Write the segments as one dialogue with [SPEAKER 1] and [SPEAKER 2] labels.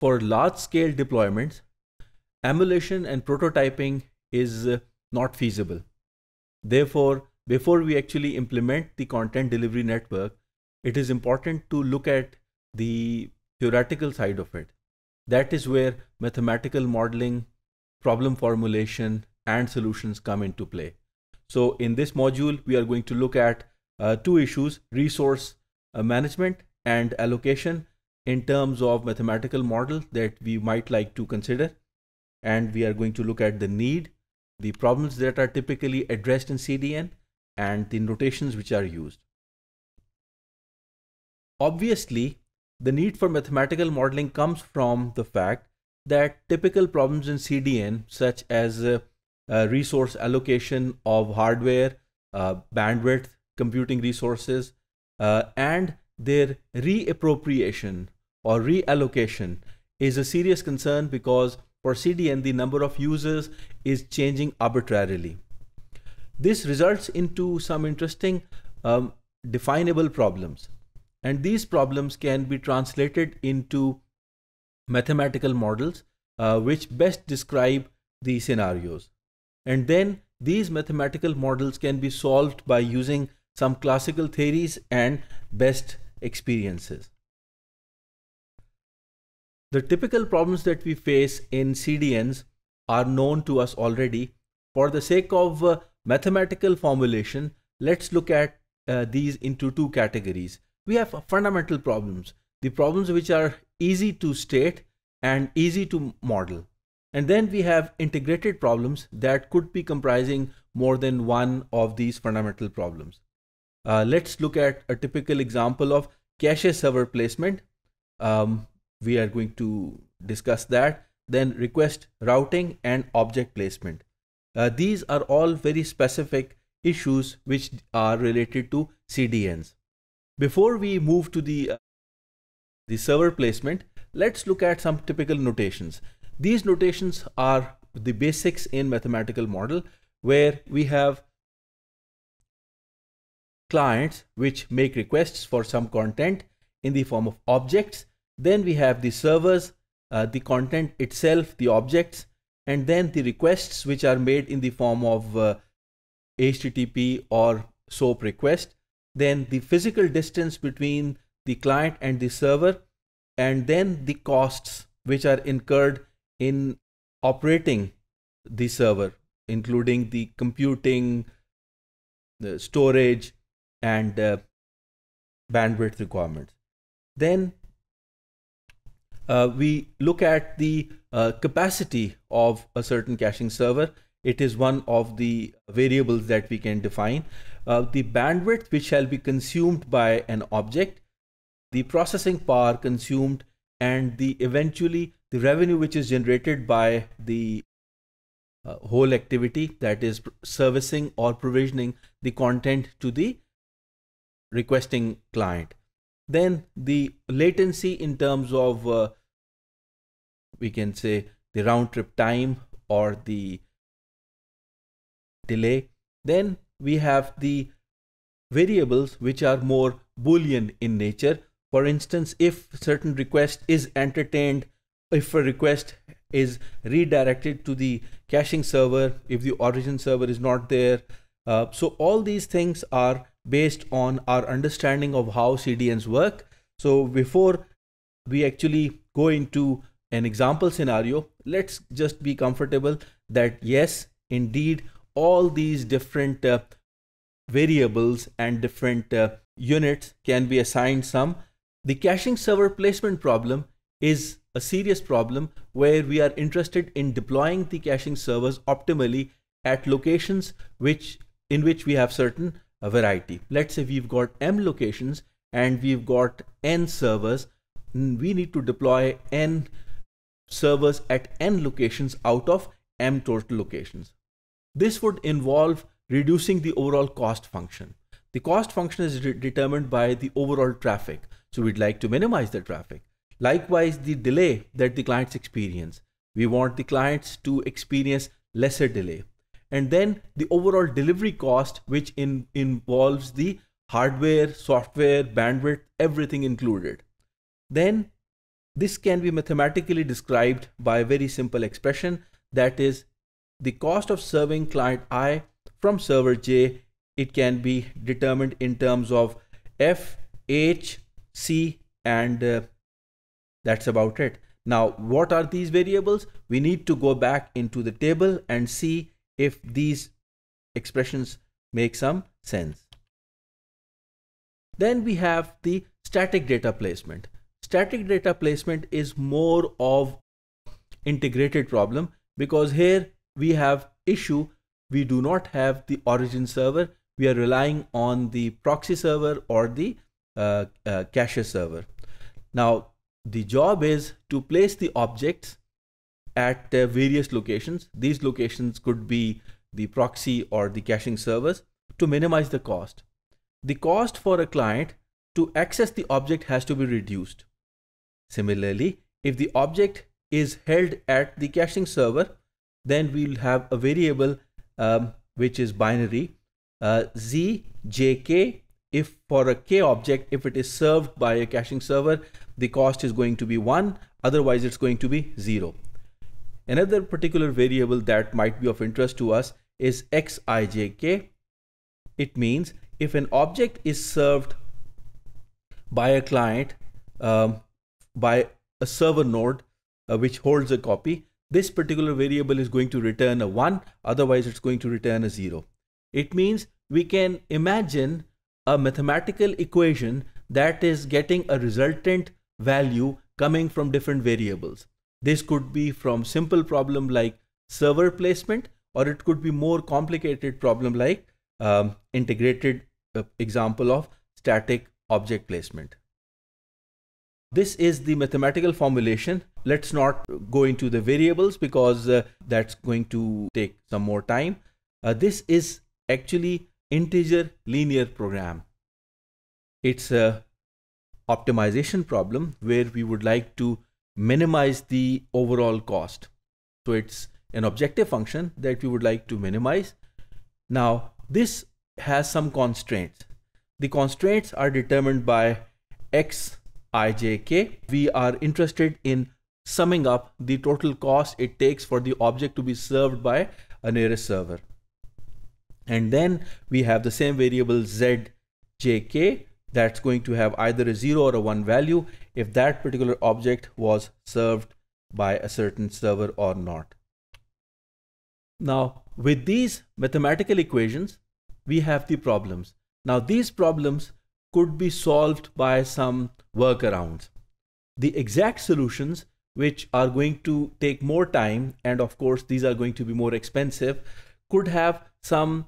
[SPEAKER 1] for large scale deployments, emulation and prototyping is uh, not feasible. Therefore, before we actually implement the content delivery network, it is important to look at the theoretical side of it. That is where mathematical modeling, problem formulation, and solutions come into play. So in this module, we are going to look at uh, two issues, resource uh, management and allocation in terms of mathematical model that we might like to consider. And we are going to look at the need, the problems that are typically addressed in CDN, and the notations which are used. Obviously, the need for mathematical modeling comes from the fact that typical problems in CDN, such as uh, uh, resource allocation of hardware, uh, bandwidth, computing resources, uh, and their reappropriation or reallocation is a serious concern because for CDN, the number of users is changing arbitrarily. This results into some interesting um, definable problems. And these problems can be translated into mathematical models uh, which best describe the scenarios. And then these mathematical models can be solved by using some classical theories and best experiences. The typical problems that we face in CDNs are known to us already. For the sake of uh, mathematical formulation, let's look at uh, these into two categories. We have fundamental problems, the problems which are easy to state and easy to model. And then we have integrated problems that could be comprising more than one of these fundamental problems. Uh, let's look at a typical example of cache server placement. Um, we are going to discuss that. Then request routing and object placement. Uh, these are all very specific issues which are related to CDNs. Before we move to the, uh, the server placement, let's look at some typical notations. These notations are the basics in mathematical model where we have clients which make requests for some content in the form of objects. Then we have the servers, uh, the content itself, the objects, and then the requests which are made in the form of uh, HTTP or SOAP request. Then the physical distance between the client and the server, and then the costs which are incurred in operating the server, including the computing, the storage, and uh, bandwidth requirements. Then uh, we look at the uh, capacity of a certain caching server. It is one of the variables that we can define. Uh, the bandwidth which shall be consumed by an object, the processing power consumed, and the eventually the revenue which is generated by the uh, whole activity that is servicing or provisioning the content to the requesting client. Then the latency in terms of uh, we can say the round trip time or the delay. Then we have the variables which are more boolean in nature. For instance, if certain request is entertained, if a request is redirected to the caching server, if the origin server is not there. Uh, so all these things are based on our understanding of how CDNs work. So before we actually go into an example scenario, let's just be comfortable that yes, indeed, all these different uh, variables and different uh, units can be assigned some. The caching server placement problem is a serious problem where we are interested in deploying the caching servers optimally at locations which in which we have certain uh, variety. Let's say we've got m locations and we've got n servers. We need to deploy n servers at n locations out of m total locations. This would involve reducing the overall cost function. The cost function is determined by the overall traffic. So we'd like to minimize the traffic. Likewise, the delay that the clients experience. We want the clients to experience lesser delay. And then the overall delivery cost, which in, involves the hardware, software, bandwidth, everything included. Then This can be mathematically described by a very simple expression that is the cost of serving client I from server J. It can be determined in terms of F, H, C, and uh, that's about it. Now, what are these variables? We need to go back into the table and see if these expressions make some sense. Then we have the static data placement static data placement is more of integrated problem because here we have issue. We do not have the origin server. We are relying on the proxy server or the uh, uh, cache server. Now the job is to place the objects at uh, various locations. These locations could be the proxy or the caching servers to minimize the cost. The cost for a client to access the object has to be reduced Similarly, if the object is held at the caching server, then we'll have a variable um, which is binary uh, z j k. If for a k object, if it is served by a caching server, the cost is going to be one, otherwise it's going to be zero. Another particular variable that might be of interest to us is xijk. It means if an object is served by a client um, by a server node uh, which holds a copy, this particular variable is going to return a 1, otherwise it's going to return a 0. It means we can imagine a mathematical equation that is getting a resultant value coming from different variables. This could be from simple problem like server placement, or it could be more complicated problem like um, integrated uh, example of static object placement. This is the mathematical formulation. Let's not go into the variables because uh, that's going to take some more time. Uh, this is actually integer linear program. It's a optimization problem where we would like to minimize the overall cost. So it's an objective function that we would like to minimize. Now this has some constraints. The constraints are determined by x ijk. We are interested in summing up the total cost it takes for the object to be served by a nearest server. And then we have the same variable zjk that's going to have either a 0 or a 1 value if that particular object was served by a certain server or not. Now, with these mathematical equations, we have the problems. Now, these problems could be solved by some workarounds. The exact solutions, which are going to take more time, and of course, these are going to be more expensive, could have some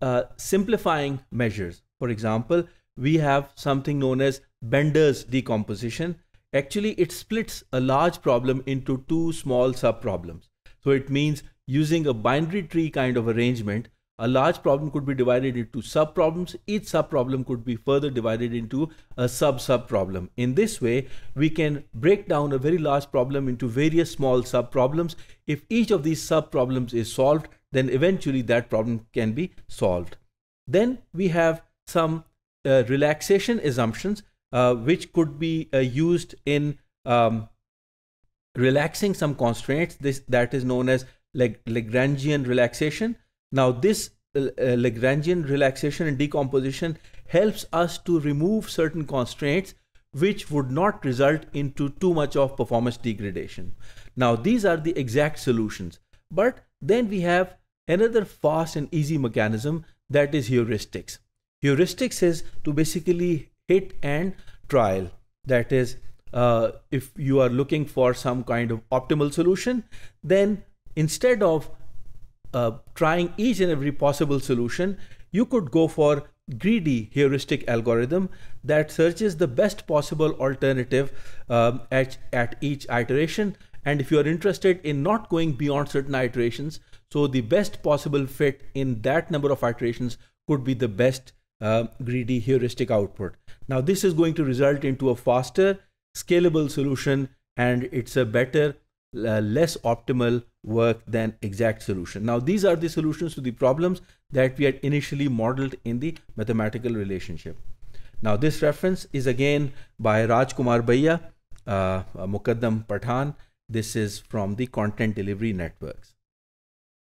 [SPEAKER 1] uh, simplifying measures. For example, we have something known as Benders' decomposition. Actually, it splits a large problem into two small subproblems. So it means using a binary tree kind of arrangement, a large problem could be divided into subproblems. Each subproblem could be further divided into a sub-subproblem. In this way, we can break down a very large problem into various small subproblems. If each of these subproblems is solved, then eventually that problem can be solved. Then we have some uh, relaxation assumptions, uh, which could be uh, used in um, relaxing some constraints. This that is known as Lagrangian relaxation. Now this uh, uh, Lagrangian relaxation and decomposition helps us to remove certain constraints which would not result into too much of performance degradation. Now these are the exact solutions. But then we have another fast and easy mechanism that is heuristics. Heuristics is to basically hit and trial. That is, uh, if you are looking for some kind of optimal solution, then instead of uh, trying each and every possible solution, you could go for greedy heuristic algorithm that searches the best possible alternative um, at, at each iteration. And if you are interested in not going beyond certain iterations, so the best possible fit in that number of iterations could be the best uh, greedy heuristic output. Now this is going to result into a faster, scalable solution and it's a better, less optimal work than exact solution. Now, these are the solutions to the problems that we had initially modeled in the mathematical relationship. Now, this reference is again by Rajkumar Buyya uh, Mukaddim Pathan. This is from the Content Delivery Networks.